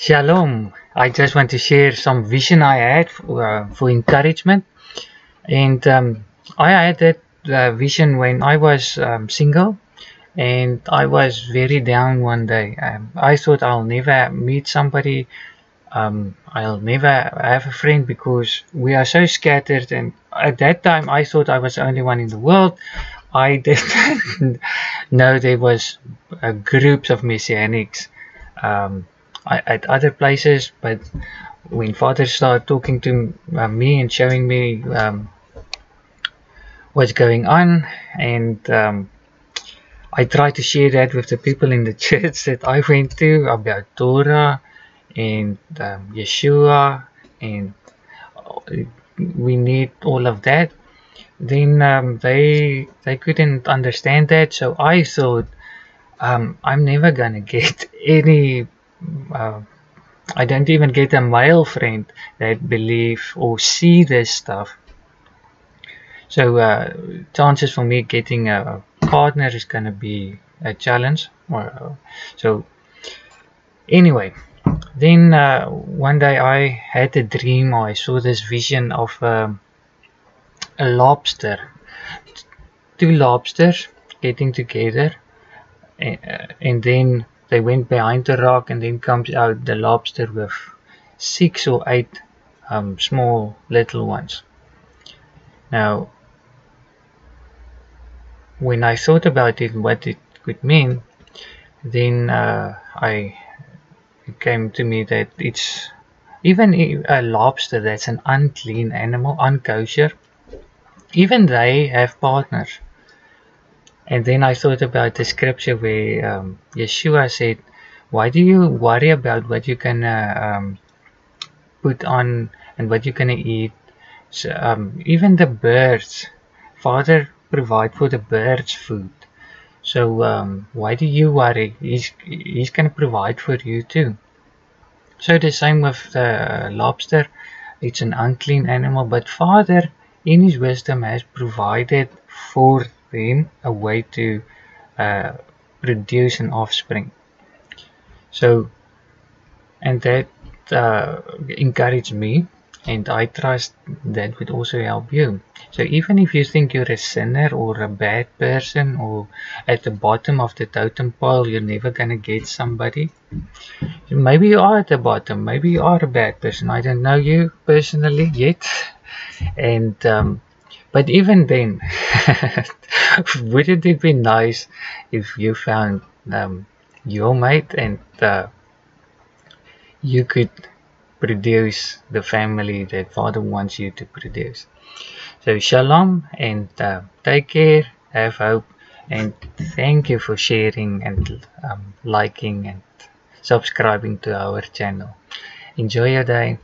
Shalom. I just want to share some vision I had for, uh, for encouragement. And um, I had that uh, vision when I was um, single and I was very down one day. Um, I thought I'll never meet somebody, um, I'll never have a friend because we are so scattered. And at that time, I thought I was the only one in the world. I didn't know there was uh, groups of messianics um, at other places, but when Father started talking to uh, me and showing me um, what's going on, and um, I tried to share that with the people in the church that I went to about Torah and um, Yeshua, and we need all of that. Then um, they they couldn't understand that, so I thought um, I'm never gonna get any uh, I don't even get a male friend that believe or see this stuff. So uh, chances for me getting a partner is gonna be a challenge. So anyway, then uh, one day I had a dream. I saw this vision of um, a lobster, two lobsters getting together, and, uh, and then they went behind the rock and then comes out the lobster with six or eight um, small little ones. Now, when I thought about it, what it could mean, then uh, I came to me that it's even a lobster that's an unclean animal, unkosher, even they have partners. And then I thought about the scripture where um, Yeshua said, Why do you worry about what you're gonna um, put on and what you're gonna eat? So, um, even the birds, Father provide for the birds food. So um, why do you worry? He's, he's gonna provide for you too. So the same with the lobster. It's an unclean animal, but Father in His wisdom has provided for them a way to uh, produce an offspring. So, and that uh, encouraged me, and I trust that would also help you. So, even if you think you're a sinner or a bad person or at the bottom of the totem pole, you're never gonna get somebody. Maybe you are at the bottom, maybe you are a bad person. I don't know you personally yet, and um, but even then, wouldn't it be nice if you found um, your mate and uh, you could produce the family that Father wants you to produce? So, shalom and uh, take care, have hope, and thank you for sharing and um, liking and subscribing to our channel. Enjoy your day.